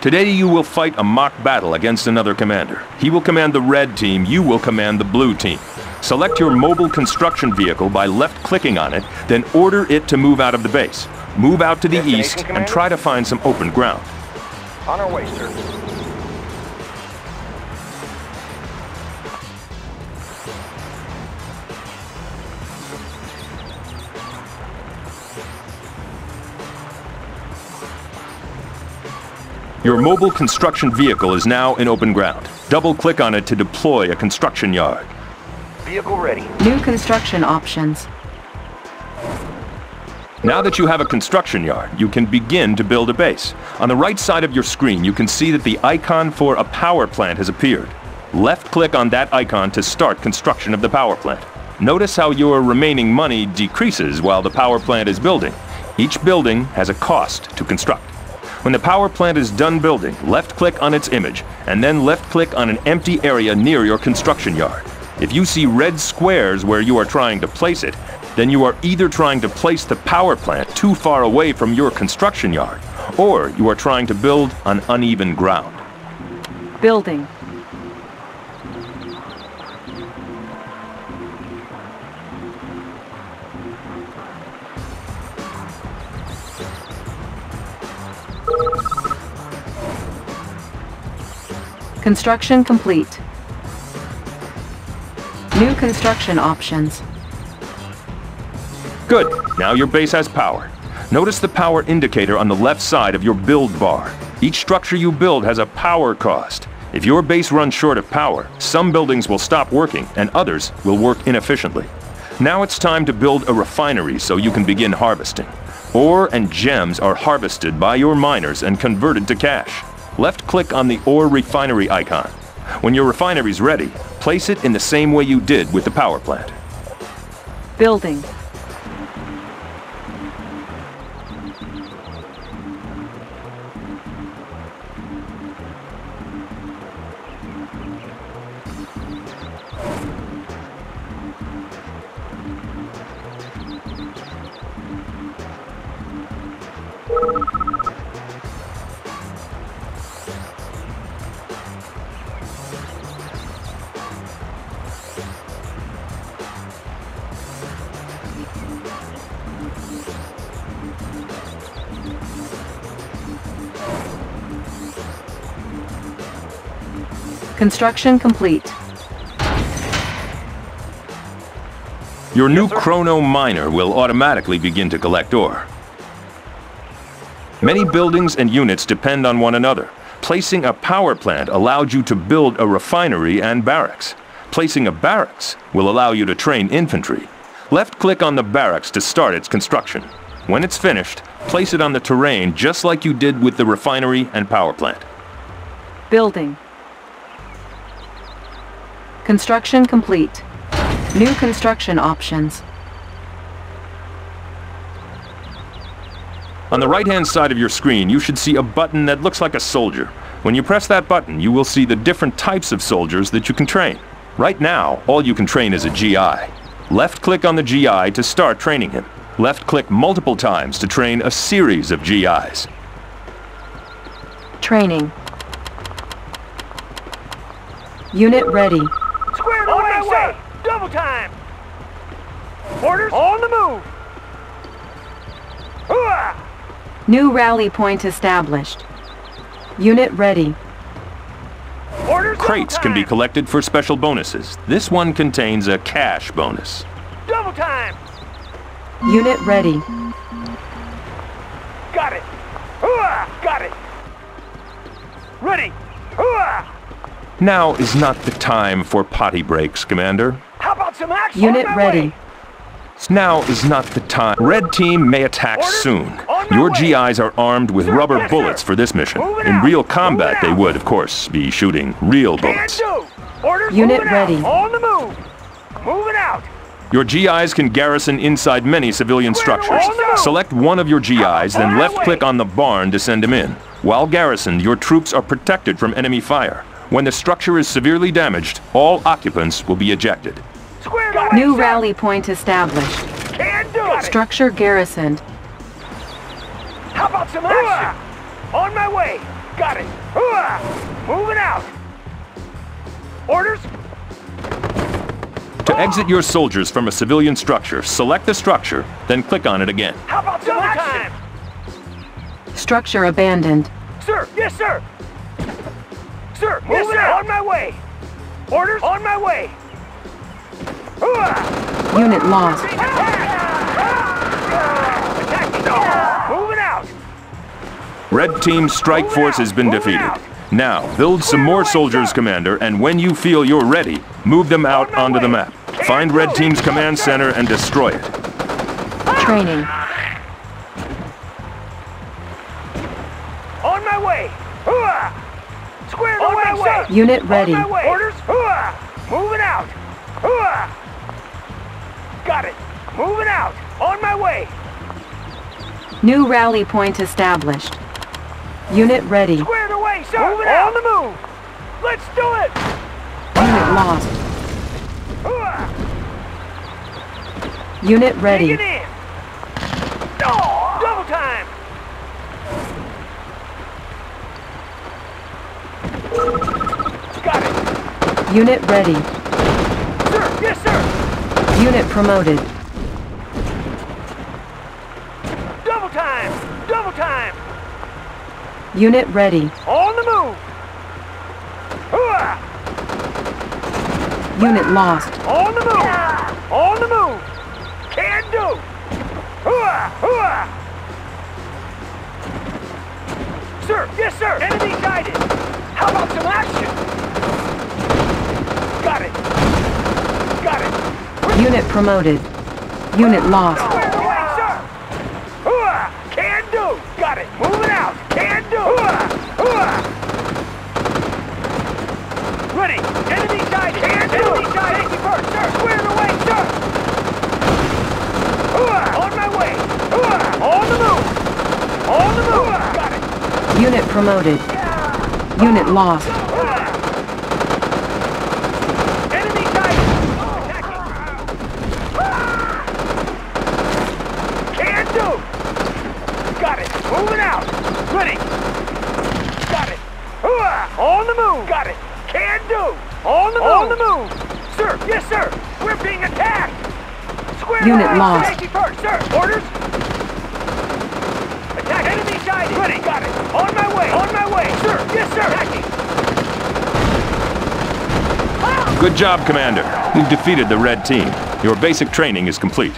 Today you will fight a mock battle against another commander. He will command the red team, you will command the blue team. Select your mobile construction vehicle by left-clicking on it, then order it to move out of the base. Move out to the east and try to find some open ground. On our way, sir. Your mobile construction vehicle is now in open ground. Double-click on it to deploy a construction yard. Vehicle ready. New construction options. Now that you have a construction yard, you can begin to build a base. On the right side of your screen, you can see that the icon for a power plant has appeared. Left-click on that icon to start construction of the power plant. Notice how your remaining money decreases while the power plant is building. Each building has a cost to construct. When the power plant is done building, left-click on its image, and then left-click on an empty area near your construction yard. If you see red squares where you are trying to place it, then you are either trying to place the power plant too far away from your construction yard, or you are trying to build on uneven ground. Building. Construction complete. New construction options. Good. Now your base has power. Notice the power indicator on the left side of your build bar. Each structure you build has a power cost. If your base runs short of power, some buildings will stop working and others will work inefficiently. Now it's time to build a refinery so you can begin harvesting. Ore and gems are harvested by your miners and converted to cash. Left-click on the ore refinery icon. When your refinery's ready, place it in the same way you did with the power plant. Building. Construction complete. Your new Chrono Miner will automatically begin to collect ore. Many buildings and units depend on one another. Placing a power plant allowed you to build a refinery and barracks. Placing a barracks will allow you to train infantry. Left-click on the barracks to start its construction. When it's finished, place it on the terrain just like you did with the refinery and power plant. Building. Construction complete. New construction options. On the right-hand side of your screen, you should see a button that looks like a soldier. When you press that button, you will see the different types of soldiers that you can train. Right now, all you can train is a GI. Left-click on the GI to start training him. Left-click multiple times to train a series of GIs. Training. Unit ready. Squared away, sir! Double time! Orders on the move! Hooah! New rally point established. Unit ready. Orders Crates double can be collected for special bonuses. This one contains a cash bonus. Double time! Unit ready. Got it! Hooah! Got it! Ready! Hooah! Now is not the time for potty breaks, Commander. How about some action? Unit On my ready. way. Now is not the time. Red team may attack Orders soon. On my Your way. GIs are armed with Sir, rubber bullets for this mission. In real combat, Moving they out. would, of course, be shooting real bullets. Unit ready. On the move! Moving out! Your GIs can garrison inside many civilian Square structures. Select one of your GIs, then left-click on the barn to send him in. While garrisoned, your troops are protected from enemy fire. When the structure is severely damaged, all occupants will be ejected. Squared Got away, New rally point established. Can do it. Structure garrisoned. How about some action? On my way. Got it. Hooah! Moving out. Orders? To exit your soldiers from a civilian structure, select the structure, then click on it again. How about some action? Structure abandoned. Sir, yes, sir. Sir, yes, sir. On my way. Orders? On my way. Unit lost. Red Team's strike force has been defeated. Now, build some more soldiers, Commander, and when you feel you're ready, move them out onto the map. Find Red Team's command center and destroy it. Training. On my way. Hooah! Squared away, my way. Unit ready. On my way. Orders? Hooah! Moving out. Hooah! Got it. Moving out. On my way. New rally point established. Unit ready. Squared away, sir. Moving out. On the move. Let's do it. Unit lost. Hooah! Unit ready. Digging in. Oh, double time. Got it. Unit ready. Sir, yes, sir. Unit promoted. Double time. Double time. Unit ready. On the move. Hooah! Unit lost. On the move. On the move. Can do. Hooah! Hooah! Sir, yes, sir. Enemy guided. How about some action? Got it. Got it. Unit promoted. Unit lost. Squared away, sir. Hooah! Can do. Got it. Moving out. Can do. Hooah! Hooah! Ready. Enemy guided. Can do. Enemy guided. Safety first, sir. Squared away, sir. Hooah! On my way. Hooah! On the move. On the move. Got it. Unit promoted. Unit lost. Enemy guided. Attacking. Can do. Got it. Moving out. Ready. Got it. Hooah! On the move. Got it. Can do. On the oh. move. On the move. Sir. Yes, sir. We're being attacked. Square Unit away. lost. Safety first, sir. Orders. Attack. Enemy guided. Ready. Got it. On my way. On my way. Sir. Yes, sir. Attacking. Good job, Commander. You've defeated the Red Team. Your basic training is complete.